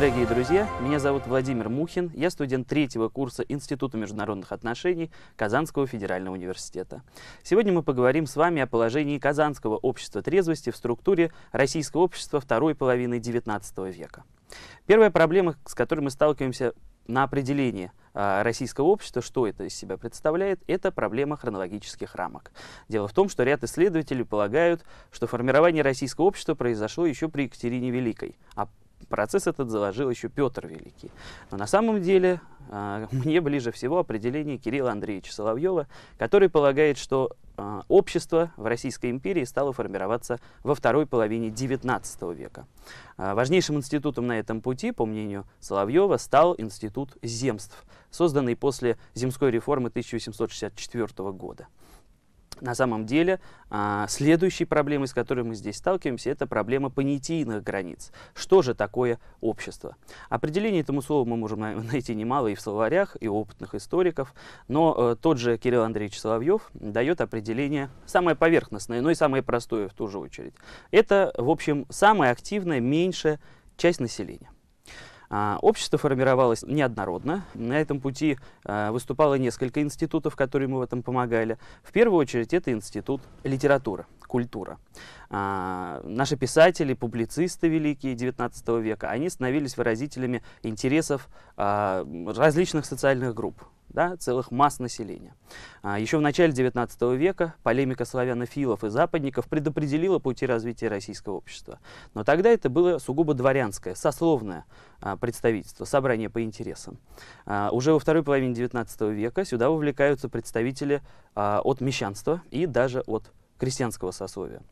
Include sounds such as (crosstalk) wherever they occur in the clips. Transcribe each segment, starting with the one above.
дорогие друзья! Меня зовут Владимир Мухин. Я студент третьего курса Института международных отношений Казанского федерального университета. Сегодня мы поговорим с вами о положении Казанского общества трезвости в структуре российского общества второй половины XIX века. Первая проблема, с которой мы сталкиваемся на определение а, российского общества, что это из себя представляет, это проблема хронологических рамок. Дело в том, что ряд исследователей полагают, что формирование российского общества произошло еще при Екатерине Великой, а процесс этот заложил еще Петр Великий. Но на самом деле э, (laughs) мне ближе всего определение Кирилла Андреевича Соловьева, который полагает, что э, общество в Российской империи стало формироваться во второй половине XIX века. Э, важнейшим институтом на этом пути, по мнению Соловьева, стал институт земств, созданный после земской реформы 1864 года. На самом деле, а, следующей проблемой, с которой мы здесь сталкиваемся, это проблема понятийных границ. Что же такое общество? Определение этому слову мы можем (laughs) найти немало и в словарях, и у опытных историков, но э, тот же Кирилл Андреевич Соловьев дает определение самое поверхностное, но и самое простое в ту же очередь. Это, в общем, самая активная, меньшая часть населения. А, общество формировалось неоднородно. На этом пути а, выступало несколько институтов, которые ему в этом помогали. В первую очередь это институт литературы, культура. А, наши писатели, публицисты великие XIX века, они становились выразителями интересов различных социальных групп да, целых масс населения. А, еще в начале XIX века полемика славянофилов и западников предопределила пути развития российского общества. Но тогда это было сугубо дворянское, сословное а, представительство, собрание по интересам. А, уже во второй половине XIX века сюда вовлекаются представители а, от мещанства и даже от крестьянского сословия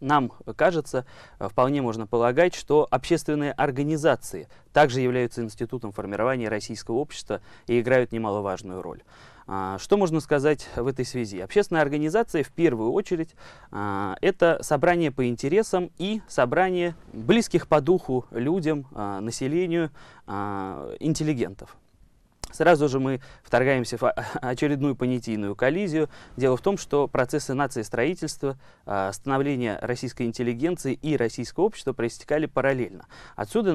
нам кажется, э, вполне можно полагать, что общественные организации также являются институтом формирования российского общества и играют немаловажную роль. А, что можно сказать в этой связи? Общественная организация в первую очередь а, это собрание по интересам и собрание близких по духу людям, а, населению, интеллигентов. Сразу же мы вторгаемся в (laughs) очередную понятийную коллизию. Дело в том, что процессы нации строительства, а, становления российской интеллигенции и российского общества проистекали параллельно. Отсюда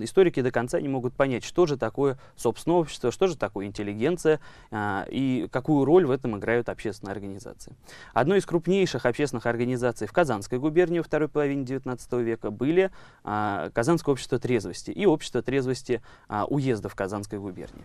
историки до конца не могут понять, что же такое собственное общество, что же такое интеллигенция а, и какую роль в этом играют общественные организации. Одной из крупнейших общественных организаций в Казанской губернии во второй половине XIX века были а, Казанское общество трезвости и общество трезвости уездов Казанской губернии.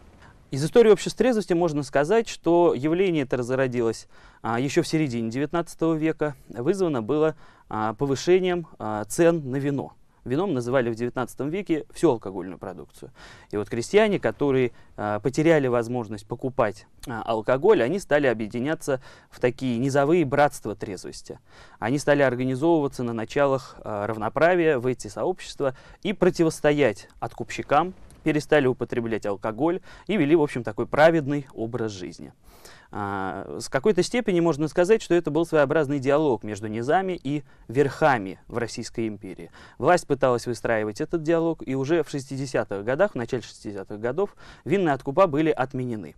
Из истории общества трезвости можно сказать, что явление это разродилось а, еще в середине XIX века, вызвано было а, повышением а, цен на вино. Вином называли в XIX веке всю алкогольную продукцию. И вот крестьяне, которые а, потеряли возможность покупать а, алкоголь, они стали объединяться в такие низовые братства трезвости. Они стали организовываться на началах а, равноправия в эти сообщества и противостоять откупщикам, перестали употреблять алкоголь и вели, в общем, такой праведный образ жизни. А, с какой-то степени можно сказать, что это был своеобразный диалог между низами и верхами в Российской империи. Власть пыталась выстраивать этот диалог, и уже в 60-х годах, в начале 60-х годов, винные откупа были отменены.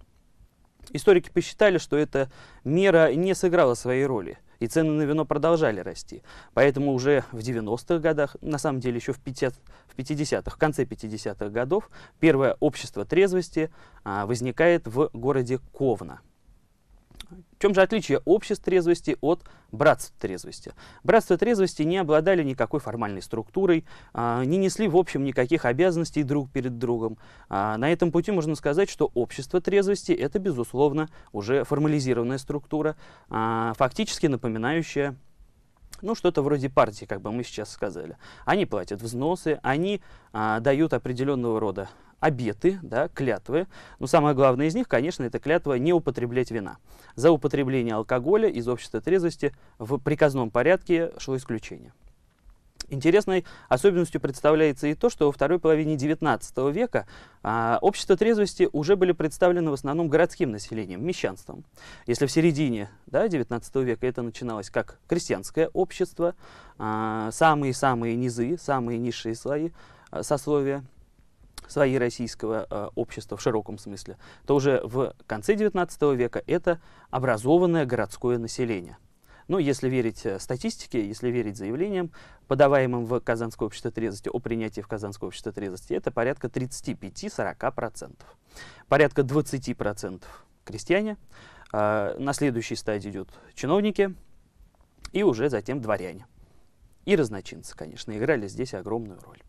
Историки посчитали, что эта мера не сыграла своей роли и цены на вино продолжали расти. Поэтому уже в 90-х годах, на самом деле еще в, 50, в 50-х, в конце 50-х годов, первое общество трезвости а, возникает в городе Ковна. Чем же отличие обществ трезвости от братств трезвости? Братства трезвости не обладали никакой формальной структурой, а, не несли в общем никаких обязанностей друг перед другом. А, на этом пути можно сказать, что общество трезвости это, безусловно, уже формализированная структура, а, фактически напоминающая ну, что-то вроде партии, как бы мы сейчас сказали. Они платят взносы, они а, дают определенного рода обеты, да, клятвы. Но самое главное из них, конечно, это клятва не употреблять вина. За употребление алкоголя из общества трезвости в приказном порядке шло исключение. Интересной особенностью представляется и то, что во второй половине XIX века а, общества трезвости уже были представлены в основном городским населением, мещанством. Если в середине да, XIX века это начиналось как крестьянское общество, самые-самые а, низы, самые низшие слои, а, сословия, свои российского э, общества в широком смысле, то уже в конце XIX века это образованное городское население. Ну, если верить э, статистике, если верить заявлениям, подаваемым в Казанское общество трезвости о принятии в Казанское общество трезвости, это порядка 35-40%. Порядка 20% крестьяне, а, на следующей стадии идут чиновники и уже затем дворяне. И разночинцы, конечно, играли здесь огромную роль.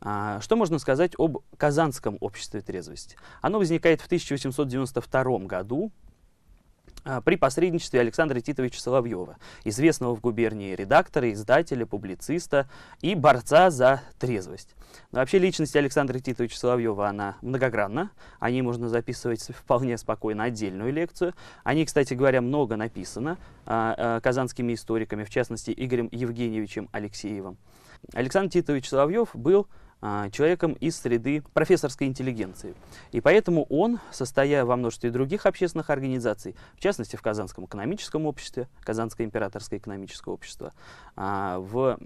А, что можно сказать об Казанском обществе трезвости? Оно возникает в 1892 году а, при посредничестве Александра Титовича Соловьева, известного в губернии редактора, издателя, публициста и борца за трезвость. Но вообще личность Александра Титовича Соловьева, она многогранна. О ней можно записывать вполне спокойно отдельную лекцию. О ней, кстати говоря, много написано а, казанскими историками, в частности, Игорем Евгеньевичем Алексеевым. Александр Титович Соловьев был человеком из среды профессорской интеллигенции. И поэтому он, состоя во множестве других общественных организаций, в частности в Казанском экономическом обществе, Казанское императорское экономическое общество, а, в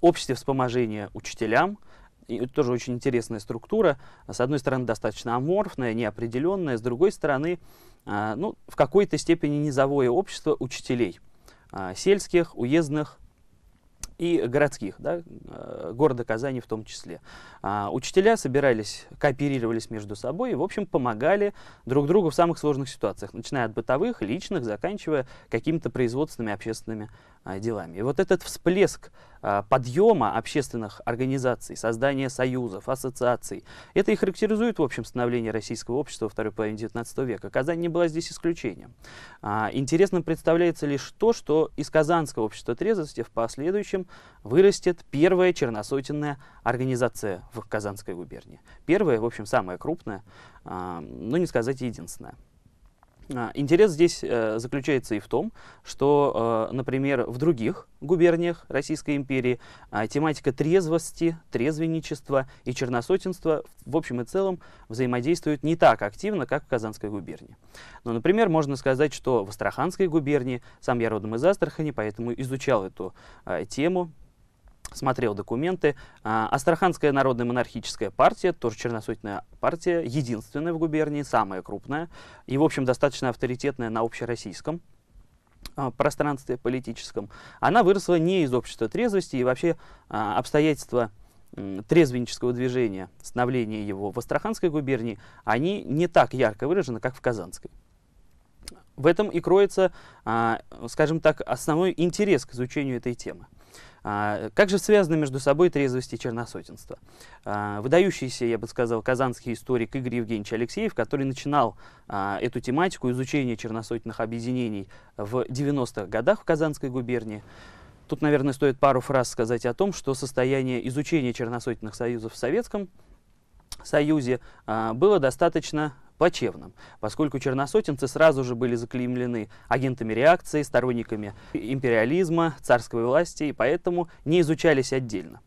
обществе вспоможения учителям, и это тоже очень интересная структура. С одной стороны, достаточно аморфная, неопределенная, с другой стороны, а, ну, в какой-то степени низовое общество учителей, сельских, уездных, и городских, да, э, города Казани в том числе. А, учителя собирались, кооперировались между собой и, в общем, помогали друг другу в самых сложных ситуациях, начиная от бытовых, личных, заканчивая какими-то производственными, общественными а, делами. И вот этот всплеск а, подъема общественных организаций, создания союзов, ассоциаций, это и характеризует, в общем, становление российского общества во второй половине XIX века. Казань не была здесь исключением. А, интересным представляется лишь то, что из Казанского общества трезвости в последующем вырастет первая черносотенная организация в Казанской губернии. Первая, в общем, самая крупная, но не сказать единственная. А, интерес здесь э, заключается и в том, что, э, например, в других губерниях Российской империи э, тематика трезвости, трезвенничества и черносотенства в общем и целом взаимодействуют не так активно, как в Казанской губернии. Но, например, можно сказать, что в Астраханской губернии, сам я родом из Астрахани, поэтому изучал эту э, тему, смотрел документы. А, Астраханская народная монархическая партия, тоже черносотенная партия, единственная в губернии, самая крупная и, в общем, достаточно авторитетная на общероссийском а, пространстве политическом. Она выросла не из общества трезвости, и вообще а, обстоятельства трезвеннического движения, становления его в Астраханской губернии, они не так ярко выражены, как в Казанской. В этом и кроется, скажем так, основной интерес к изучению этой темы. А, как же связаны между собой трезвость и черносотенство? А, выдающийся, я бы сказал, казанский историк Игорь Евгеньевич Алексеев, который начинал а, эту тематику изучения черносотенных объединений в 90-х годах в Казанской губернии, Тут, наверное, стоит пару фраз сказать о том, что состояние изучения черносотенных союзов в Советском Союзе было достаточно плачевным, поскольку черносотенцы сразу же были заклеймлены агентами реакции, сторонниками империализма, царской власти, и поэтому не изучались отдельно.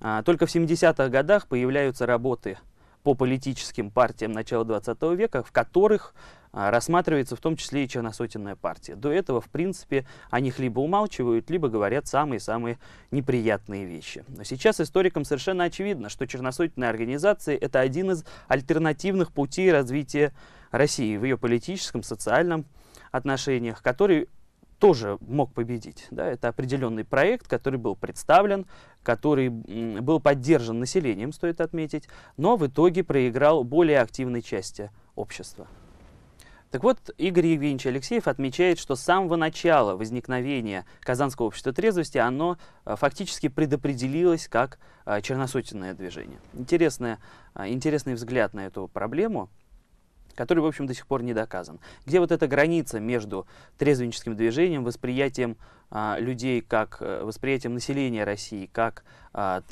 А, только в 70-х годах появляются работы по политическим партиям начала 20 века, в которых рассматривается в том числе и черносотенная партия. До этого, в принципе, о них либо умалчивают, либо говорят самые-самые неприятные вещи. Но сейчас историкам совершенно очевидно, что черносотенная организация – это один из альтернативных путей развития России в ее политическом, социальном отношениях, который тоже мог победить. Да? Это определенный проект, который был представлен, который был поддержан населением, стоит отметить, но в итоге проиграл более активной части общества. Так вот, Игорь Евгеньевич Алексеев отмечает, что с самого начала возникновения Казанского общества трезвости оно а, фактически предопределилось как а, черносотенное движение. Интересная, а, интересный взгляд на эту проблему, который, в общем, до сих пор не доказан. Где вот эта граница между трезвенническим движением, восприятием людей как, э, восприятием населения России как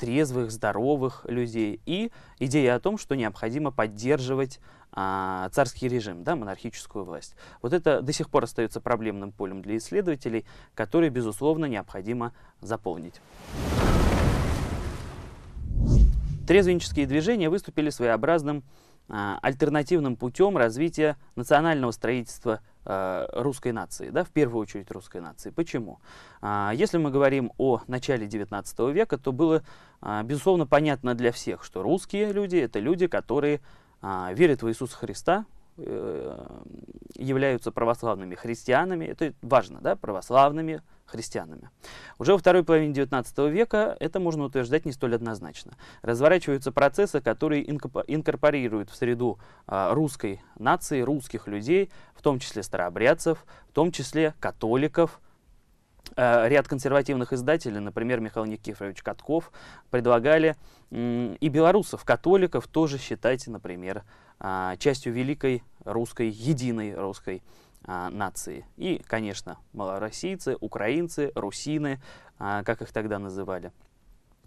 трезвых, здоровых людей и идея о том, что необходимо поддерживать а, царский режим, да, монархическую власть. Вот это до сих пор остается проблемным полем для исследователей, который, безусловно, необходимо заполнить. Трезвеннические движения выступили своеобразным а, альтернативным путем развития национального строительства а, русской нации, да, в первую очередь русской нации. Почему? Если мы говорим о начале XIX века, то было, безусловно, понятно для всех, что русские люди – это люди, которые верят в Иисуса Христа, э, являются православными христианами, это важно, да, православными христианами. Уже во второй половине XIX века это можно утверждать не столь однозначно. Разворачиваются процессы, которые инкорпорируют в среду а, русской нации, русских людей, в том числе старообрядцев, в том числе католиков, а, ряд консервативных издателей, например, Михаил Никифорович Катков, предлагали и белорусов, католиков тоже считать, например, а, частью великой русской, единой русской а, нации. И, конечно, малороссийцы, украинцы, русины, а, как их тогда называли.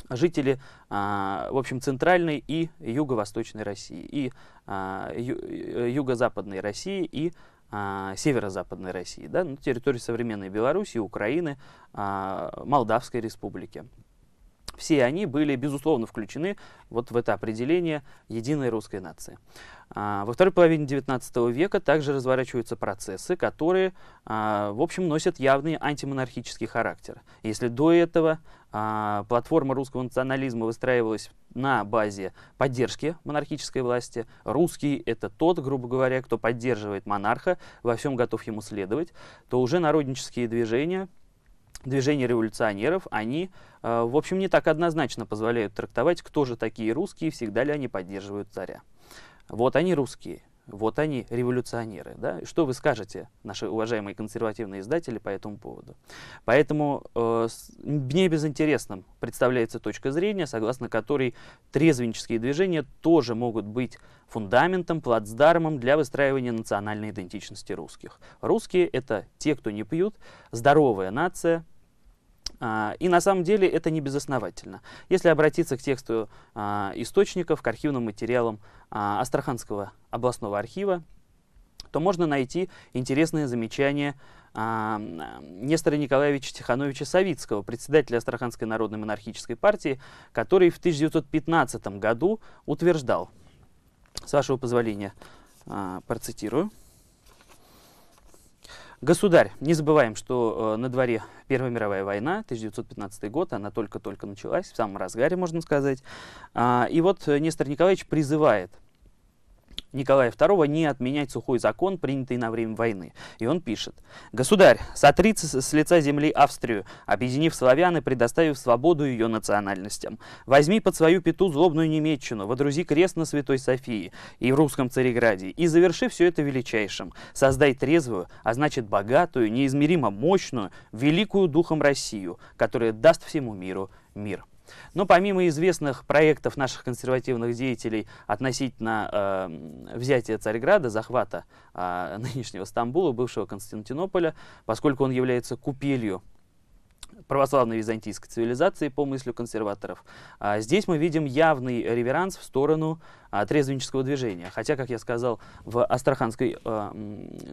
Жители, в общем, центральной и юго-восточной России, и ю, юго-западной России, и а, северо-западной России, да, на территории современной Беларуси, Украины, а, Молдавской республики. Все они были, безусловно, включены вот в это определение единой русской нации. А, во второй половине XIX века также разворачиваются процессы, которые, а, в общем, носят явный антимонархический характер. Если до этого а, платформа русского национализма выстраивалась на базе поддержки монархической власти, русский — это тот, грубо говоря, кто поддерживает монарха, во всем готов ему следовать, то уже народнические движения — движения революционеров, они, э, в общем, не так однозначно позволяют трактовать, кто же такие русские, всегда ли они поддерживают царя. Вот они русские, вот они революционеры. Да? Что вы скажете, наши уважаемые консервативные издатели, по этому поводу? Поэтому э, мне безинтересным представляется точка зрения, согласно которой трезвенческие движения тоже могут быть фундаментом, плацдармом для выстраивания национальной идентичности русских. Русские — это те, кто не пьют, здоровая нация, и на самом деле это не безосновательно. Если обратиться к тексту а, источников, к архивным материалам а, Астраханского областного архива, то можно найти интересные замечания Нестора Николаевича Тихановича Савицкого, председателя Астраханской народной монархической партии, который в 1915 году утверждал, с вашего позволения процитирую, Государь, не забываем, что э, на дворе Первая мировая война, 1915 год, она только-только началась, в самом разгаре, можно сказать. А, и вот Нестор Николаевич призывает Николая II не отменять сухой закон, принятый на время войны. И он пишет. «Государь, сотрит с лица земли Австрию, объединив славян и предоставив свободу ее национальностям. Возьми под свою пету злобную Немеччину, водрузи крест на Святой Софии и в русском Цареграде, и заверши все это величайшим. Создай трезвую, а значит богатую, неизмеримо мощную, великую духом Россию, которая даст всему миру мир». Но помимо известных проектов наших консервативных деятелей относительно э, взятия Царьграда, захвата э, (laughs) нынешнего Стамбула, бывшего Константинополя, поскольку он является купелью православной византийской цивилизации по мыслю консерваторов. А здесь мы видим явный реверанс в сторону а, трезвеннического движения. Хотя, как я сказал, в Астраханской а,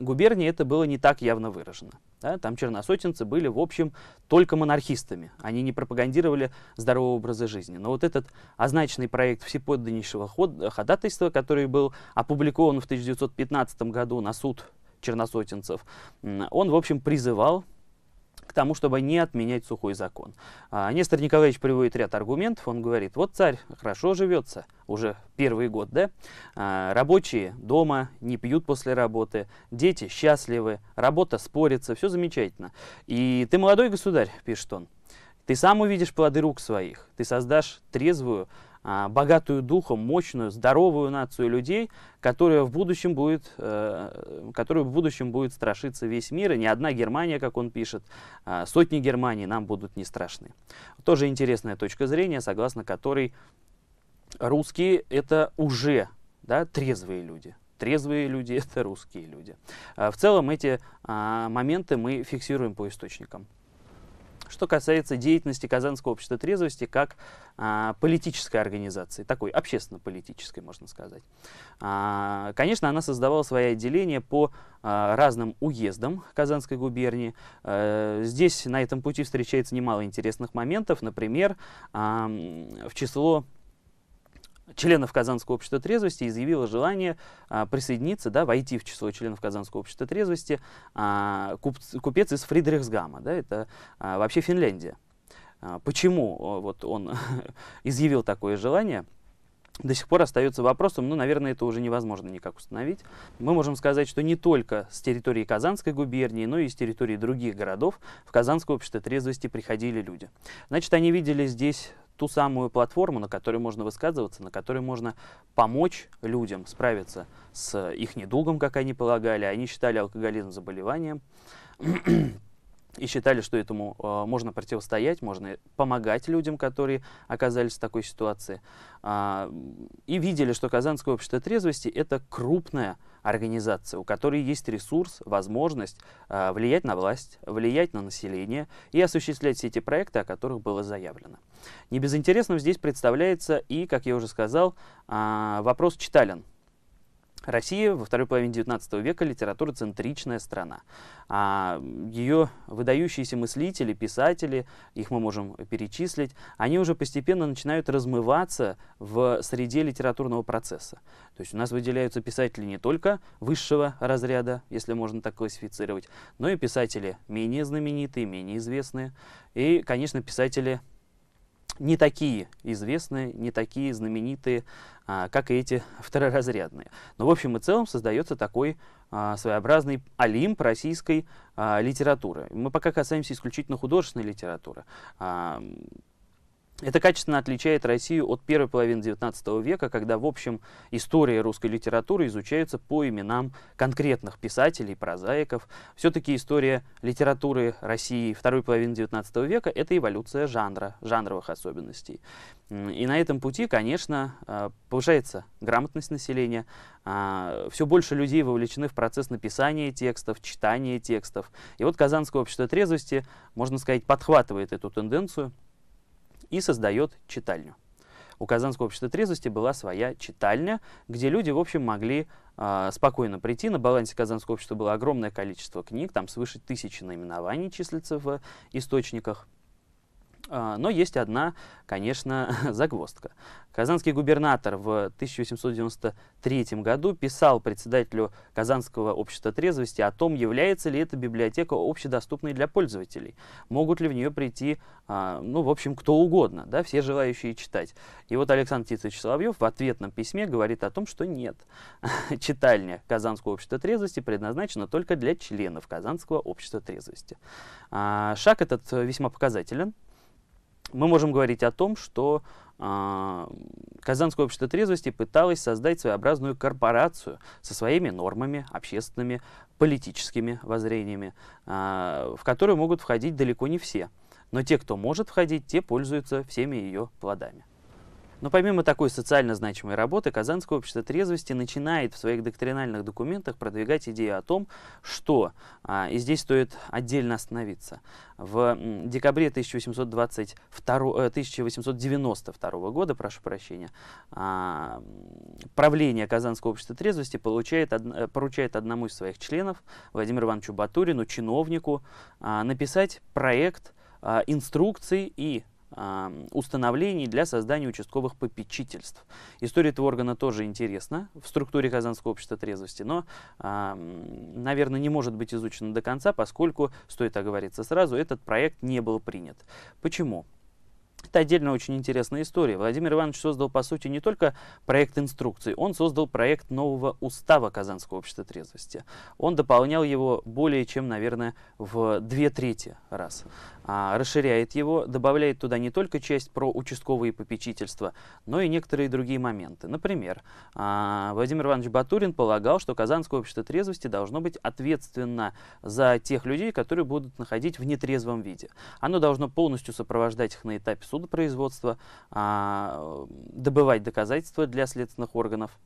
губернии это было не так явно выражено. Да? Там черносотенцы были, в общем, только монархистами. Они не пропагандировали здорового образа жизни. Но вот этот означенный проект всеподданнейшего ход, ходатайства, который был опубликован в 1915 году на суд черносотенцев, он, в общем, призывал к тому, чтобы не отменять сухой закон. А, Нестор Николаевич приводит ряд аргументов. Он говорит, вот царь хорошо живется, уже первый год, да? А, рабочие дома не пьют после работы, дети счастливы, работа спорится, все замечательно. И ты молодой государь, пишет он, ты сам увидишь плоды рук своих, ты создашь трезвую, богатую духом, мощную, здоровую нацию людей, которая в будущем будет, э, которую в будущем будет страшиться весь мир, и не одна Германия, как он пишет, а сотни Германий нам будут не страшны. Тоже интересная точка зрения, согласно которой русские это уже да, трезвые люди. Трезвые люди — это русские люди. А в целом эти а, моменты мы фиксируем по источникам. Что касается деятельности Казанского общества трезвости как а, политической организации, такой общественно-политической, можно сказать. А, конечно, она создавала свои отделения по а, разным уездам Казанской губернии. А, здесь на этом пути встречается немало интересных моментов. Например, а, в число членов Казанского общества трезвости изъявила желание а, присоединиться, да, войти в число членов Казанского общества трезвости а, куп, купец из Фридрихсгама, да, это а, вообще Финляндия. А, почему вот он (laughs) изъявил такое желание? До сих пор остается вопросом, ну, наверное, это уже невозможно никак установить. Мы можем сказать, что не только с территории Казанской губернии, но и с территории других городов в Казанское общество трезвости приходили люди. Значит, они видели здесь ту самую платформу, на которой можно высказываться, на которой можно помочь людям справиться с их недугом, как они полагали. Они считали алкоголизм заболеванием и считали, что этому э, можно противостоять, можно помогать людям, которые оказались в такой ситуации. Э, и видели, что Казанское общество трезвости – это крупная организация, у которой есть ресурс, возможность э, влиять на власть, влиять на население и осуществлять все эти проекты, о которых было заявлено. Не безинтересным здесь представляется и, как я уже сказал, э, вопрос читален. Россия во второй половине XIX века литература-центричная страна. А ее выдающиеся мыслители, писатели, их мы можем перечислить, они уже постепенно начинают размываться в среде литературного процесса. То есть у нас выделяются писатели не только высшего разряда, если можно так классифицировать, но и писатели менее знаменитые, менее известные, и, конечно, писатели не такие известные, не такие знаменитые, а, как и эти (laughs) второразрядные. Но в общем и целом создается такой а, своеобразный олимп российской а, литературы. Мы пока касаемся исключительно художественной литературы. А, это качественно отличает Россию от первой половины XIX века, когда, в общем, история русской литературы изучается по именам конкретных писателей, прозаиков. Все-таки история литературы России второй половины XIX века – это эволюция жанра, жанровых особенностей. И на этом пути, конечно, э, повышается грамотность населения, а, все больше людей вовлечены в процесс написания текстов, читания текстов. И вот Казанское общество трезвости, можно сказать, подхватывает эту тенденцию – и создает читальню. У Казанского общества трезвости была своя читальня, где люди, в общем, могли э, спокойно прийти. На балансе Казанского общества было огромное количество книг, там свыше тысячи наименований числится в источниках. А, но есть одна, конечно, (laughs) загвоздка. Казанский губернатор в 1893 году писал председателю Казанского общества трезвости о том, является ли эта библиотека общедоступной для пользователей. Могут ли в нее прийти, а, ну, в общем, кто угодно, да, все желающие читать. И вот Александр Титович Соловьев в ответном письме говорит о том, что нет. (laughs) Читальня Казанского общества трезвости предназначена только для членов Казанского общества трезвости. А, шаг этот весьма показателен мы можем говорить о том, что э, Казанское общество трезвости пыталось создать своеобразную корпорацию со своими нормами, общественными, политическими воззрениями, э, в которую могут входить далеко не все. Но те, кто может входить, те пользуются всеми ее плодами. Но помимо такой социально значимой работы, Казанское общество трезвости начинает в своих доктринальных документах продвигать идею о том, что, а, и здесь стоит отдельно остановиться, в декабре 1822, 1892 э, года, прошу прощения, а, правление Казанского общества трезвости получает, э, поручает одному из своих членов, Владимиру Ивановичу Батурину, чиновнику, а, написать проект инструкций и установлений для создания участковых попечительств. История этого органа тоже интересна в структуре Казанского общества трезвости, но, наверное, не может быть изучена до конца, поскольку, стоит оговориться сразу, этот проект не был принят. Почему? Это отдельно очень интересная история. Владимир Иванович создал, по сути, не только проект инструкций, он создал проект нового устава Казанского общества трезвости. Он дополнял его более чем, наверное, в две трети раз. А, расширяет его, добавляет туда не только часть про участковые попечительства, но и некоторые другие моменты. Например, а, Владимир Иванович Батурин полагал, что Казанское общество трезвости должно быть ответственно за тех людей, которые будут находить в нетрезвом виде. Оно должно полностью сопровождать их на этапе судопроизводства, а, добывать доказательства для следственных органов,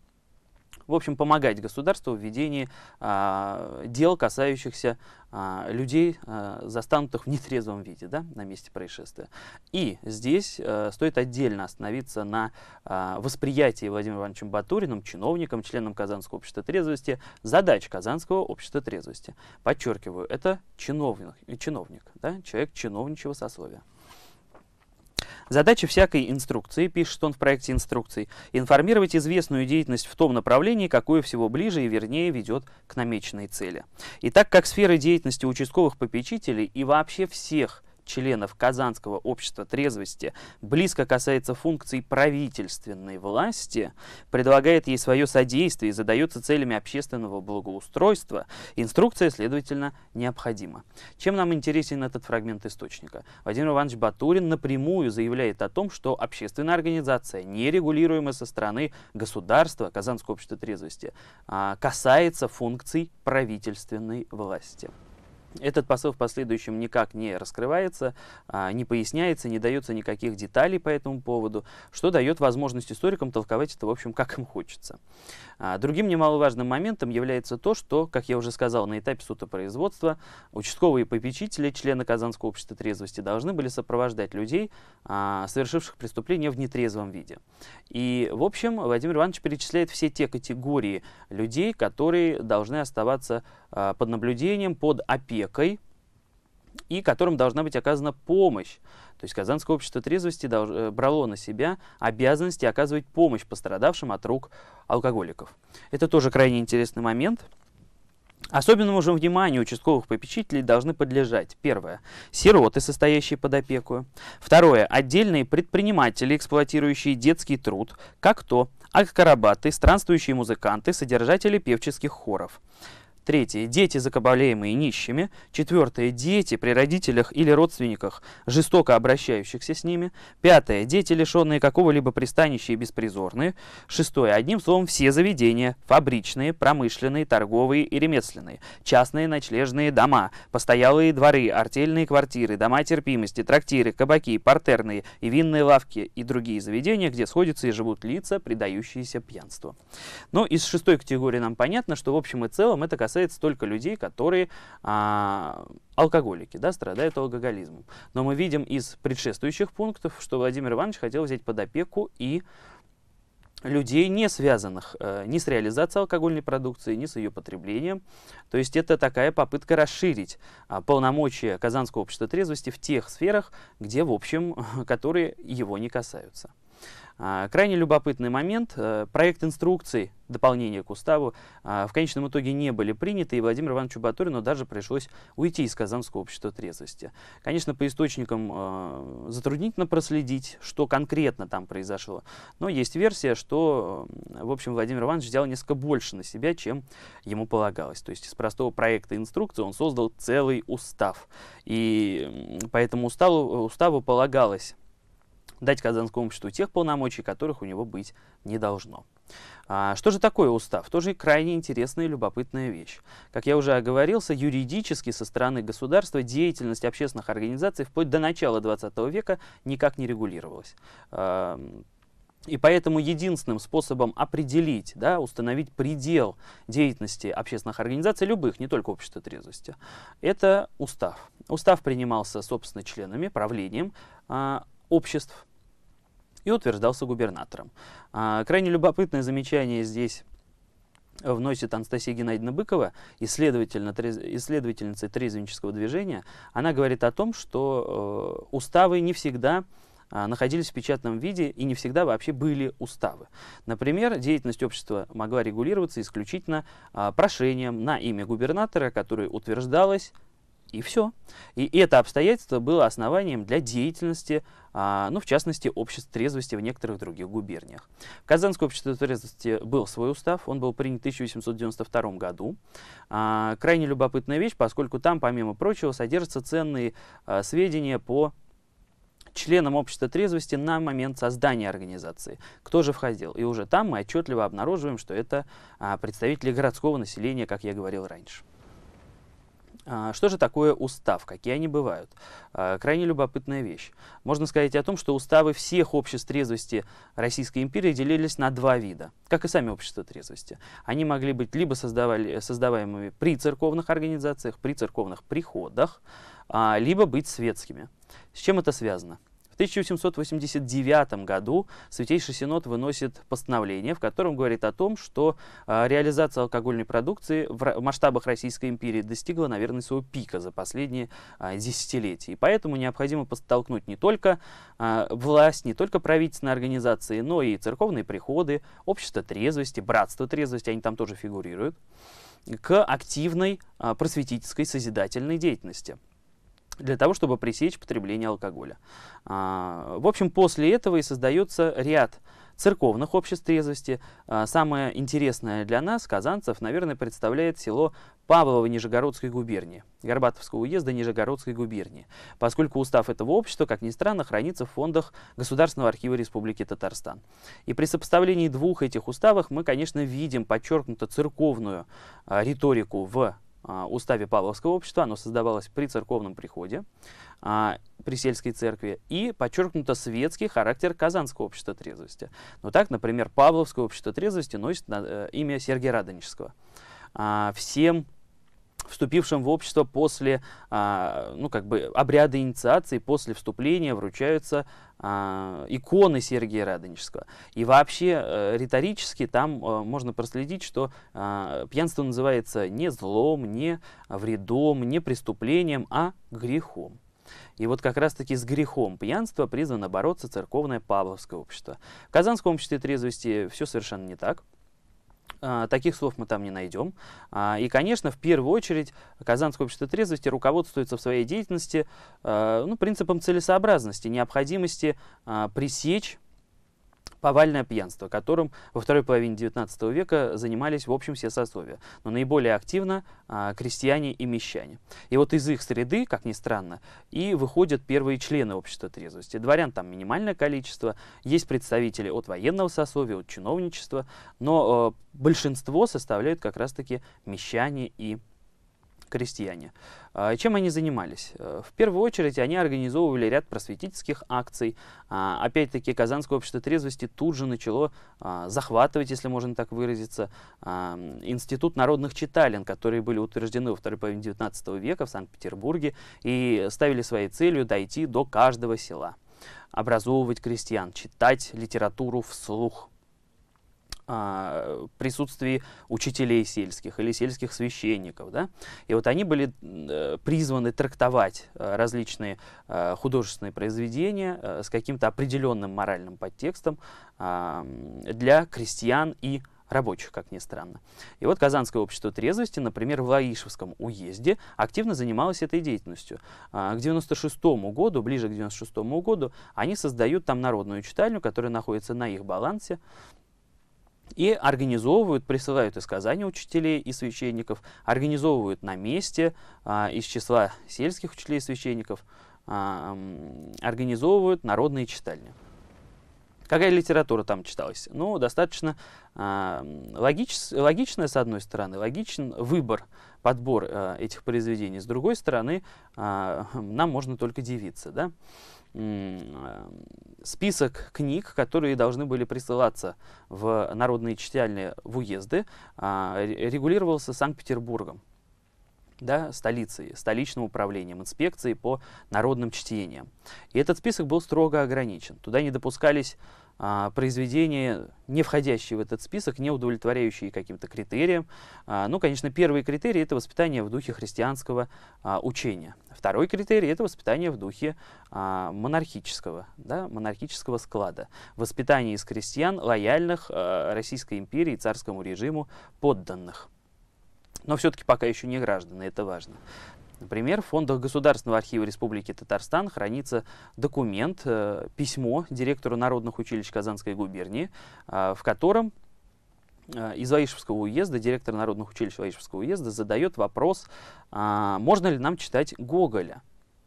в общем, помогать государству в ведении а, дел, касающихся а, людей, а, застанутых в нетрезвом виде да, на месте происшествия. И здесь а, стоит отдельно остановиться на а, восприятии Владимиром Ивановичем Батуриным, чиновником, членом Казанского общества трезвости, задач Казанского общества трезвости. Подчеркиваю, это чиновник, чиновник да, человек чиновничьего сословия. Задача всякой инструкции, пишет он в проекте инструкций, информировать известную деятельность в том направлении, какое всего ближе и вернее ведет к намеченной цели. И так как сфера деятельности участковых попечителей и вообще всех членов Казанского общества трезвости близко касается функций правительственной власти, предлагает ей свое содействие и задается целями общественного благоустройства, инструкция, следовательно, необходима. Чем нам интересен этот фрагмент источника? Владимир Иванович Батурин напрямую заявляет о том, что общественная организация, нерегулируемая со стороны государства, Казанского общества трезвости, а, касается функций правительственной власти. Этот посыл в последующем никак не раскрывается, а, не поясняется, не дается никаких деталей по этому поводу, что дает возможность историкам толковать это, в общем, как им хочется. А, другим немаловажным моментом является то, что, как я уже сказал, на этапе судопроизводства участковые попечители, члены Казанского общества трезвости, должны были сопровождать людей, а, совершивших преступления в нетрезвом виде. И, в общем, Владимир Иванович перечисляет все те категории людей, которые должны оставаться под наблюдением, под опекой и которым должна быть оказана помощь. То есть Казанское общество трезвости э, брало на себя обязанности оказывать помощь пострадавшим от рук алкоголиков. Это тоже крайне интересный момент. Особенному же вниманию участковых попечителей должны подлежать. Первое. Сироты, состоящие под опеку. Второе. Отдельные предприниматели, эксплуатирующие детский труд, как то акробаты, странствующие музыканты, содержатели певческих хоров. Третье. Дети, закабаляемые нищими. Четвертое. Дети при родителях или родственниках, жестоко обращающихся с ними. Пятое. Дети, лишенные какого-либо пристанища и беспризорные. Шестое. Одним словом, все заведения. Фабричные, промышленные, торговые и ремесленные. Частные ночлежные дома. Постоялые дворы, артельные квартиры, дома терпимости, трактиры, кабаки, партерные и винные лавки и другие заведения, где сходятся и живут лица, предающиеся пьянству. Но из шестой категории нам понятно, что в общем и целом это касается касается только людей, которые а, алкоголики, да, страдают алкоголизмом. Но мы видим из предшествующих пунктов, что Владимир Иванович хотел взять под опеку и людей, не связанных э, ни с реализацией алкогольной продукции, ни с ее потреблением. То есть это такая попытка расширить э, полномочия Казанского общества трезвости в тех сферах, где, в общем, (laughs) которые его не касаются. А, крайне любопытный момент. Э, проект инструкции дополнения к уставу а, в конечном итоге не были приняты, и Владимиру Ивановичу Батурину даже пришлось уйти из Казанского общества трезвости. Конечно, по источникам э, затруднительно проследить, что конкретно там произошло, но есть версия, что, в общем, Владимир Иванович взял несколько больше на себя, чем ему полагалось. То есть из простого проекта инструкции он создал целый устав, и по этому уставу, уставу полагалось дать Казанскому обществу тех полномочий, которых у него быть не должно. А, что же такое устав? Тоже крайне интересная и любопытная вещь. Как я уже оговорился, юридически со стороны государства деятельность общественных организаций вплоть до начала 20 века никак не регулировалась. А, и поэтому единственным способом определить, да, установить предел деятельности общественных организаций, любых, не только общества трезвости, это устав. Устав принимался, собственно, членами, правлением а, обществ, и утверждался губернатором. А, крайне любопытное замечание здесь вносит Анастасия Геннадьевна Быкова, исследовательница трезвеннического движения. Она говорит о том, что э, уставы не всегда а, находились в печатном виде и не всегда вообще были уставы. Например, деятельность общества могла регулироваться исключительно а, прошением на имя губернатора, которое утверждалось и все. И это обстоятельство было основанием для деятельности, а, ну, в частности, обществ трезвости в некоторых других губерниях. Казанское общество трезвости был свой устав, он был принят в 1892 году. А, крайне любопытная вещь, поскольку там, помимо прочего, содержатся ценные а, сведения по членам общества трезвости на момент создания организации. Кто же входил? И уже там мы отчетливо обнаруживаем, что это а, представители городского населения, как я говорил раньше. А, что же такое устав? Какие они бывают? А, крайне любопытная вещь. Можно сказать о том, что уставы всех обществ трезвости Российской империи делились на два вида, как и сами общества трезвости. Они могли быть либо создавали, создаваемыми при церковных организациях, при церковных приходах, а, либо быть светскими. С чем это связано? В 1789 году Святейший Синод выносит постановление, в котором говорит о том, что э, реализация алкогольной продукции в, масштабах Российской империи достигла, наверное, своего пика за последние э, десятилетия. И поэтому необходимо подтолкнуть не только э, власть, не только правительственные организации, но и церковные приходы, общество трезвости, братство трезвости, они там тоже фигурируют, к активной просветительской созидательной деятельности. Для того, чтобы пресечь потребление алкоголя. А, в общем, после этого и создается ряд церковных обществ трезвости. А, самое интересное для нас, казанцев, наверное, представляет село Павлово Нижегородской губернии, Горбатовского уезда Нижегородской губернии, поскольку устав этого общества, как ни странно, хранится в фондах Государственного архива Республики Татарстан. И при сопоставлении двух этих уставов мы, конечно, видим подчеркнуто церковную а, риторику в уставе Павловского общества, оно создавалось при церковном приходе, а, при сельской церкви, и подчеркнуто светский характер Казанского общества трезвости. Но так, например, Павловское общество трезвости носит э, имя Сергия Радонежского. А, всем вступившим в общество после а, ну, как бы обряда инициации, после вступления вручаются а, иконы Сергия Радонежского. И вообще э, риторически там э, можно проследить, что а, пьянство называется не злом, не вредом, не преступлением, а грехом. И вот как раз-таки с грехом пьянства призвано бороться церковное Павловское общество. В Казанском обществе трезвости все совершенно не так. А, таких слов мы там не найдем. А, и, конечно, в первую очередь Казанское общество трезвости руководствуется в своей деятельности а, ну, принципом целесообразности, необходимости пресечь повальное пьянство, которым во второй половине XIX века занимались, в общем, все сословия, но наиболее активно а, крестьяне и мещане. И вот из их среды, как ни странно, и выходят первые члены общества трезвости. Дворян там минимальное количество, есть представители от военного сословия, от чиновничества, но э, большинство составляют как раз-таки мещане и крестьяне. А, чем они занимались? Э, в первую очередь они организовывали ряд просветительских акций. А, опять-таки Казанское общество трезвости тут же начало а, захватывать, если можно так выразиться, Институт народных читален, которые были утверждены во второй половине XIX века в Санкт-Петербурге и ставили своей целью дойти до каждого села образовывать крестьян, читать литературу вслух а, присутствии учителей сельских или сельских священников. Да? И вот они были э, призваны трактовать э, различные э, художественные произведения с каким-то определенным моральным подтекстом э, для крестьян и рабочих, как ни странно. И вот Казанское общество трезвости, например, в Лаишевском уезде активно занималось этой деятельностью. А, к 96 году, ближе к 96 году, они создают там народную читальню, которая находится на их балансе и организовывают, присылают из Казани учителей и священников, организовывают на месте а, из числа сельских учителей и священников, а, организовывают народные читальни. Какая литература там читалась? Ну, достаточно а, логич, логичная, с одной стороны, логичен выбор, подбор а, этих произведений. С другой стороны, а, (laughs) нам можно только дивиться. Да? Э, список книг, которые должны были присылаться в народные читальные в уезды, а, регулировался Санкт-Петербургом да, столицей, столичным управлением, инспекцией по народным чтениям. И этот список был строго ограничен. Туда не допускались произведения, не входящие в этот список, не удовлетворяющие каким-то критериям. А, ну, конечно, первый критерий – это воспитание в духе христианского а, учения. Второй критерий – это воспитание в духе а, монархического, да, монархического склада. Воспитание из крестьян, лояльных а, Российской империи, царскому режиму, подданных. Но все-таки пока еще не граждане, это важно. Например, в фондах Государственного архива Республики Татарстан хранится документ, э, письмо директору Народных училищ Казанской губернии, э, в котором э, из Лаишевского уезда, директор Народных училищ Лаишевского уезда задает вопрос, э, можно ли нам читать Гоголя.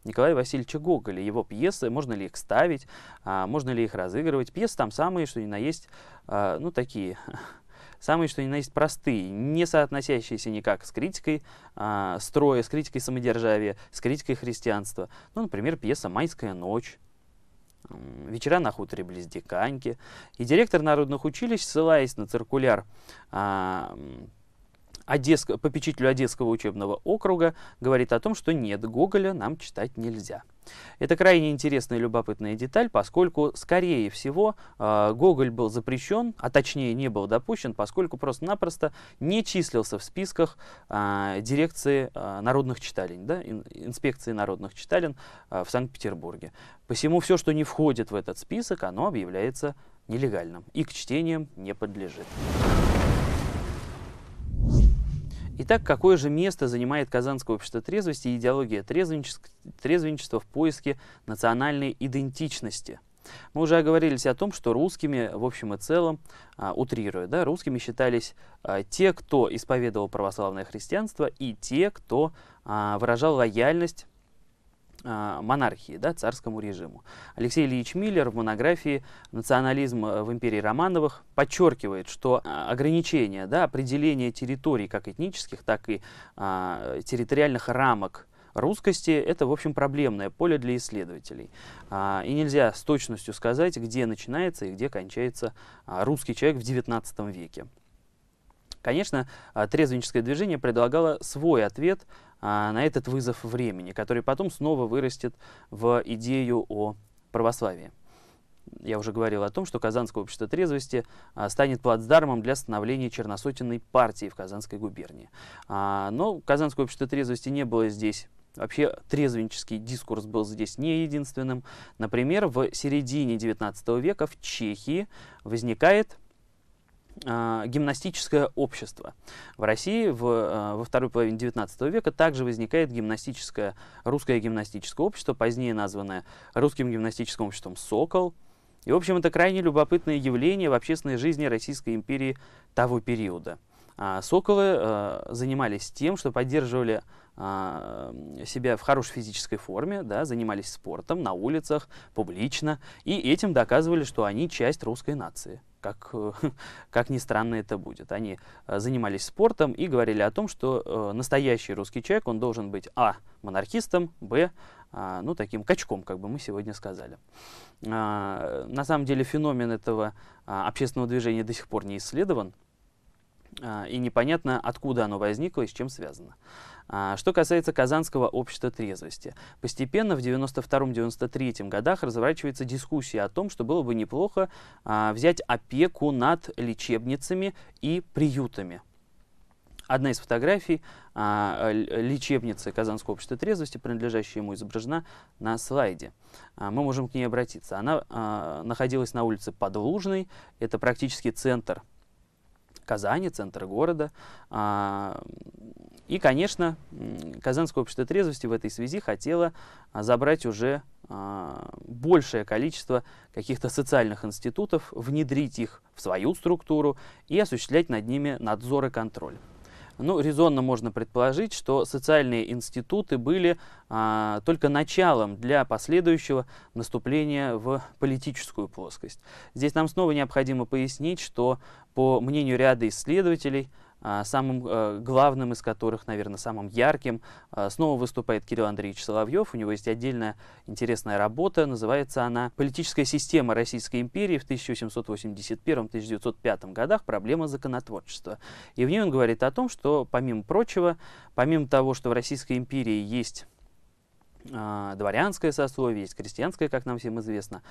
Николая Васильевича Гоголя, его пьесы, можно ли их ставить, а, можно ли их разыгрывать. Пьесы там самые, что ни на есть, а, ну, такие (laughs) самые что ни на есть простые, не соотносящиеся никак с критикой а, строя, с критикой самодержавия, с критикой христианства. Ну, например, пьеса «Майская ночь», «Вечера на хуторе близ Диканьки». И директор народных училищ, ссылаясь на циркуляр а, Одесск, попечителю Одесского учебного округа говорит о том, что нет, Гоголя нам читать нельзя. Это крайне интересная и любопытная деталь, поскольку, скорее всего, э, Гоголь был запрещен, а точнее не был допущен, поскольку просто-напросто не числился в списках э, дирекции э, народных читален, да, инспекции народных читален в Санкт-Петербурге. Посему все, что не входит в этот список, оно объявляется нелегальным и к чтениям не подлежит. Итак, какое же место занимает Казанское общество трезвости и идеология трезвенничества в поиске национальной идентичности? Мы уже оговорились о том, что русскими, в общем и целом, а, утрируя, да, русскими считались а, те, кто исповедовал православное христианство, и те, кто а, выражал лояльность монархии, да, царскому режиму. Алексей Ильич Миллер в монографии «Национализм в империи Романовых» подчеркивает, что а, ограничение, да, определение территорий как этнических, так и а, территориальных рамок русскости – это, в общем, проблемное поле для исследователей. А, и нельзя с точностью сказать, где начинается и где кончается русский человек в XIX веке. Конечно, трезвенническое движение предлагало свой ответ на этот вызов времени, который потом снова вырастет в идею о православии. Я уже говорил о том, что Казанское общество трезвости а, станет плацдармом для становления черносотенной партии в Казанской губернии. А, но Казанское общество трезвости не было здесь Вообще трезвенческий дискурс был здесь не единственным. Например, в середине XIX века в Чехии возникает гимнастическое общество. В России в, э, во второй половине XIX века также возникает гимнастическое, русское гимнастическое общество, позднее названное Русским гимнастическим обществом «Сокол». И, в общем, это крайне любопытное явление в общественной жизни Российской империи того периода. А соколы э, занимались тем, что поддерживали а, себя в хорошей физической форме, да, занимались спортом на улицах, публично, и этим доказывали, что они часть русской нации. Как, (laughs) как ни странно это будет. Они а, занимались спортом и говорили о том, что э, настоящий русский человек, он должен быть а. монархистом, б. А, ну, таким качком, как бы мы сегодня сказали. А, на самом деле феномен этого а, общественного движения до сих пор не исследован, а, и непонятно, откуда оно возникло и с чем связано. А, что касается Казанского общества трезвости, постепенно в 92-93 годах разворачивается дискуссия о том, что было бы неплохо а, взять опеку над лечебницами и приютами. Одна из фотографий а, лечебницы Казанского общества трезвости, принадлежащая ему, изображена на слайде. Мы можем к ней обратиться. Она находилась на улице Подлужной, это практически центр Казани, центр города. И, конечно, Казанское общество трезвости в этой связи хотело а, забрать уже а, большее количество каких-то социальных институтов, внедрить их в свою структуру и осуществлять над ними надзор и контроль. Ну, резонно можно предположить, что социальные институты были а, только началом для последующего наступления в политическую плоскость. Здесь нам снова необходимо пояснить, что, по мнению ряда исследователей, самым э, главным из которых, наверное, самым ярким, а, снова выступает Кирилл Андреевич Соловьев. У него есть отдельная интересная работа, называется она «Политическая система Российской империи в 1881-1905 годах. Проблема законотворчества». И в ней он говорит о том, что, помимо прочего, помимо того, что в Российской империи есть а, дворянское сословие, есть крестьянское, как нам всем известно,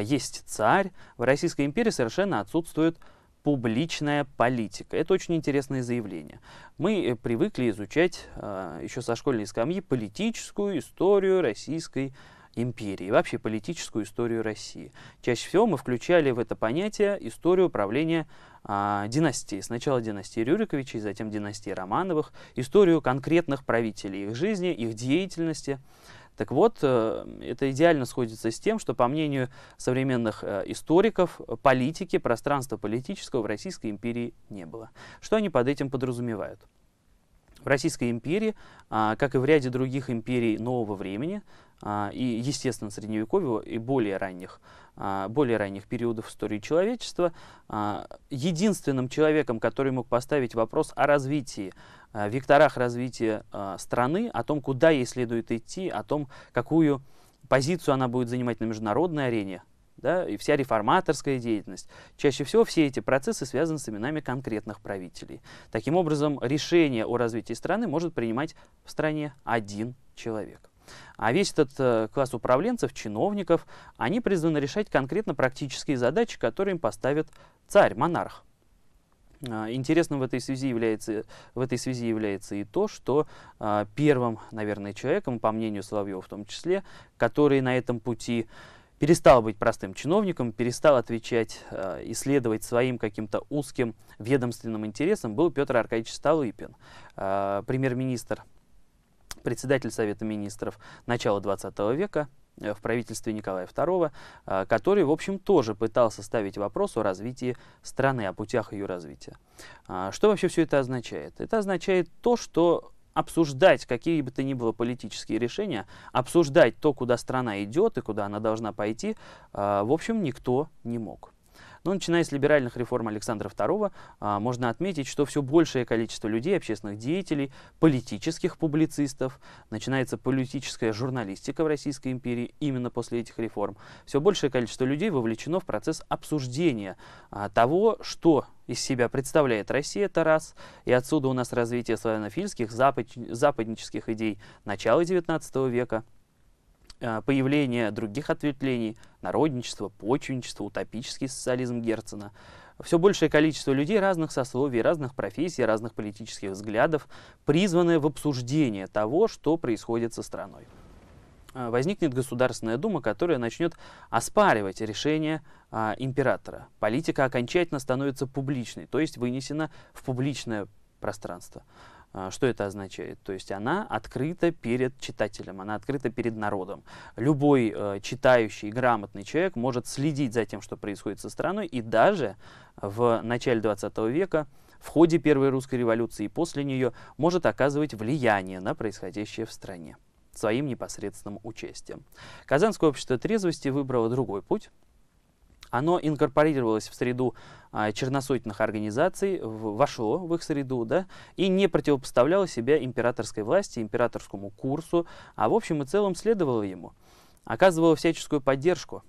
есть царь. В Российской империи совершенно отсутствует публичная политика. Это очень интересное заявление. Мы э, привыкли изучать э, еще со школьной скамьи политическую историю Российской империи, вообще политическую историю России. Чаще всего мы включали в это понятие историю управления а, династии. Сначала династии Рюриковичей, затем династии Романовых, историю конкретных правителей, их жизни, их деятельности. Так вот, э, это идеально сходится с тем, что, по мнению современных э, историков, политики, пространства политического в Российской империи не было. Что они под этим подразумевают? В Российской империи, а, как и в ряде других империй нового времени, и, естественно, средневековья и более ранних, а, более ранних периодов истории человечества, единственным человеком, который мог поставить вопрос о развитии векторах развития страны, о том, куда ей следует идти, о том, какую позицию она будет занимать на международной арене, да, и вся реформаторская деятельность. Чаще всего все эти процессы связаны с именами конкретных правителей. Таким образом, решение о развитии страны может принимать в стране один человек. А весь этот э, класс управленцев, чиновников, они призваны решать конкретно практические задачи, которые им поставит царь, монарх. А, интересным в этой связи является, в этой связи является и то, что а, первым, наверное, человеком, по мнению Соловьева в том числе, который на этом пути перестал быть простым чиновником, перестал отвечать э, исследовать своим каким-то узким ведомственным интересам, был Петр Аркадьевич Столыпин, э, премьер-министр, председатель Совета министров начала 20 века, в правительстве Николая II, который, в общем, тоже пытался ставить вопрос о развитии страны, о путях ее развития. Что вообще все это означает? Это означает то, что обсуждать какие бы то ни было политические решения, обсуждать то, куда страна идет и куда она должна пойти, а, в общем, никто не мог. Но начиная с либеральных реформ Александра II, а, можно отметить, что все большее количество людей, общественных деятелей, политических публицистов, начинается политическая журналистика в Российской империи именно после этих реформ, все большее количество людей вовлечено в процесс обсуждения а, того, что из себя представляет Россия, это раз, и отсюда у нас развитие славянофильских, запад, западнических идей начала XIX века, появление других ответвлений, народничество, почвенничество, утопический социализм Герцена. Все большее количество людей разных сословий, разных профессий, разных политических взглядов, призванное в обсуждение того, что происходит со страной. Э, возникнет Государственная Дума, которая начнет оспаривать решение а, императора. Политика окончательно становится публичной, то есть вынесена в публичное пространство. А, что это означает? То есть она открыта перед читателем, она открыта перед народом. Любой э, читающий, грамотный человек может следить за тем, что происходит со страной, и даже в начале 20 века, в ходе Первой русской революции и после нее, может оказывать влияние на происходящее в стране своим непосредственным участием. Казанское общество трезвости выбрало другой путь, оно инкорпорировалось в среду а, черносотенных организаций, вошло в их среду, да, и не противопоставляло себя императорской власти, императорскому курсу, а в общем и целом следовало ему, оказывало всяческую поддержку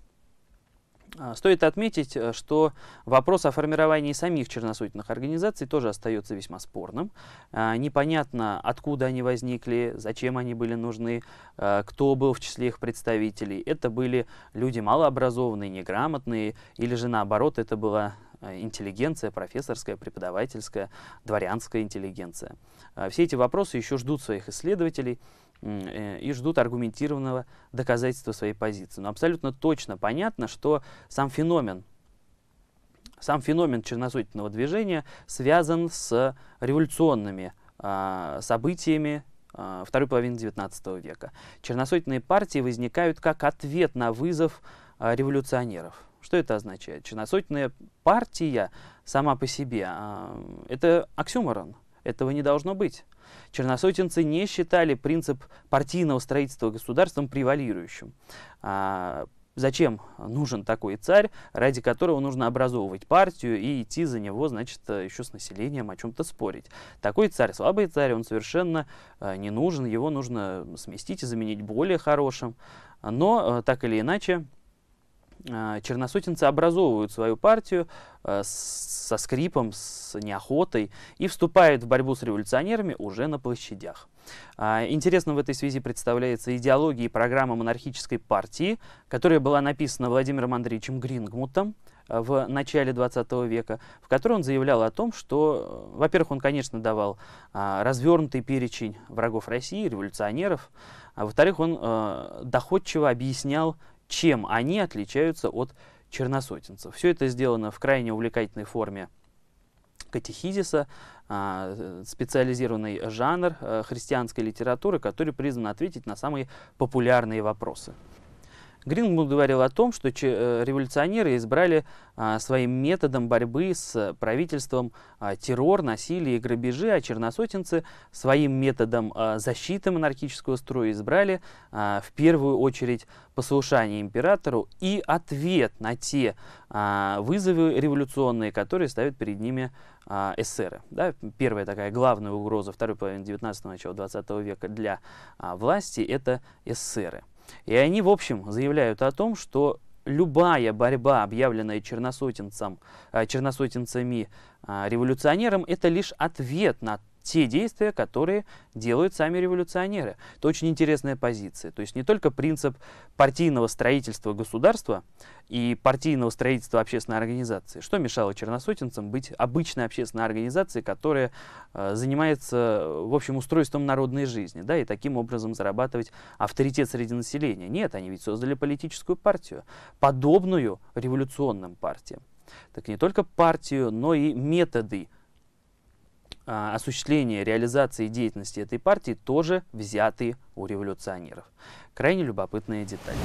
стоит отметить, э, что вопрос о формировании самих черносотенных организаций тоже остается весьма спорным. А, непонятно, откуда они возникли, зачем они были нужны, а, кто был в числе их представителей. Это были люди малообразованные, неграмотные, или же наоборот, это была интеллигенция, профессорская, преподавательская, дворянская интеллигенция. Все эти вопросы еще ждут своих исследователей. Э, и ждут аргументированного доказательства своей позиции. Но абсолютно точно понятно, что сам феномен сам феномен черносотенного движения связан с революционными а, событиями а, второй половины XIX века. Черносотенные партии возникают как ответ на вызов а, революционеров. Что это означает? Черносотенная партия сама по себе а, – это оксюморон. Этого не должно быть. Черносотенцы не считали принцип партийного строительства государством превалирующим. А, зачем нужен такой царь, ради которого нужно образовывать партию и идти за него, значит, еще с населением о чем-то спорить. Такой царь, слабый царь, он совершенно а, не нужен, его нужно сместить и заменить более хорошим. Но, а, так или иначе, черносотенцы образовывают свою партию э, со скрипом, с неохотой и вступают в борьбу с революционерами уже на площадях. А, интересно в этой связи представляется идеология и программа монархической партии, которая была написана Владимиром Андреевичем Грингмутом э, в начале 20 века, в которой он заявлял о том, что, э, во-первых, он, конечно, давал а, развернутый перечень врагов России, революционеров, а во-вторых, он доходчиво объяснял чем они отличаются от черносотенцев. Все это сделано в крайне увлекательной форме катехизиса, а, специализированный жанр э, христианской литературы, который призван ответить на самые популярные вопросы. Грингмут говорил о том, что э, революционеры избрали а, своим методом борьбы с правительством а, террор, насилие и грабежи, а черносотенцы своим методом а, защиты монархического строя избрали в первую очередь послушание императору и ответ на те вызовы революционные, которые ставят перед ними эсеры. Да, первая такая главная угроза второй половины 19 начала 20 века для власти – это эсеры. И они, в общем, заявляют о том, что любая борьба, объявленная черносотенцам, э, черносотенцами э, революционерам, это лишь ответ на те действия, которые делают сами революционеры. Это очень интересная позиция. То есть не только принцип партийного строительства государства и партийного строительства общественной организации. Что мешало черносотенцам быть обычной общественной организацией, которая э, занимается, в общем, устройством народной жизни, да, и таким образом зарабатывать авторитет среди населения? Нет, они ведь создали политическую партию, подобную революционным партиям. Так не только партию, но и методы осуществления, реализации деятельности этой партии тоже взяты у революционеров. Крайне любопытная деталь.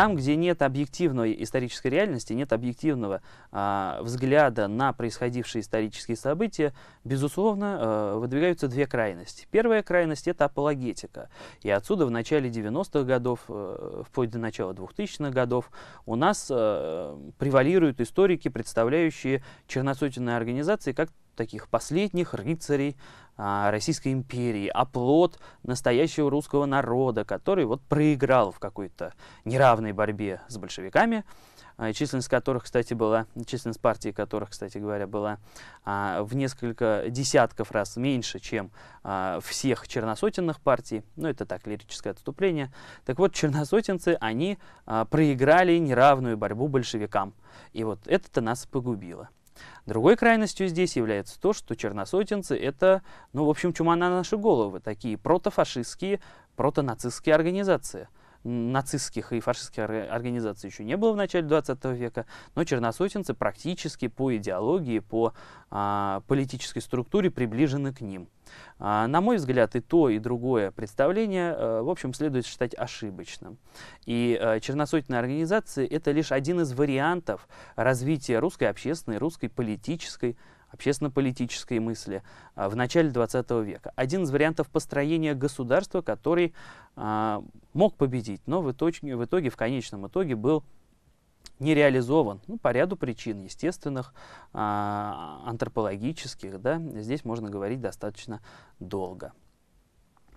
Там, где нет объективной исторической реальности, нет объективного э, взгляда на происходившие исторические события, безусловно, э, выдвигаются две крайности. Первая крайность – это апологетика. И отсюда в начале 90-х годов, э, вплоть до начала 2000-х годов, у нас э, превалируют историки, представляющие черносотенные организации как таких последних рыцарей а, Российской империи, оплот настоящего русского народа, который вот проиграл в какой-то неравной борьбе с большевиками, а, численность которых, кстати, была, численность партии которых, кстати говоря, была а, в несколько десятков раз меньше, чем а, всех черносотенных партий. Ну, это так, лирическое отступление. Так вот, черносотенцы, они а, проиграли неравную борьбу большевикам. И вот это-то нас погубило. Другой крайностью здесь является то, что черносотенцы это, ну, в общем, чума на наши головы, такие протофашистские, протонацистские организации – нацистских и фашистских организаций еще не было в начале 20 века, но черносотенцы практически по идеологии, по а, политической структуре приближены к ним. А, на мой взгляд, и то, и другое представление, а, в общем, следует считать ошибочным. И а, черносотенные организации – это лишь один из вариантов развития русской общественной, русской политической, общественно-политической мысли а, в начале 20 века. Один из вариантов построения государства, который а, мог победить, но в итоге, в итоге, в конечном итоге был не реализован ну, по ряду причин, естественных, а, антропологических. Да? Здесь можно говорить достаточно долго.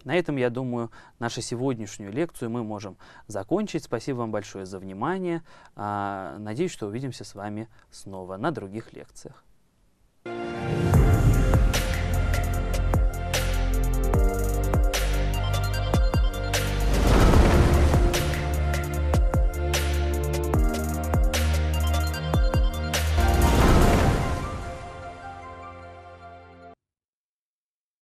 На этом, я думаю, нашу сегодняшнюю лекцию мы можем закончить. Спасибо вам большое за внимание. А, надеюсь, что увидимся с вами снова на других лекциях. Bye.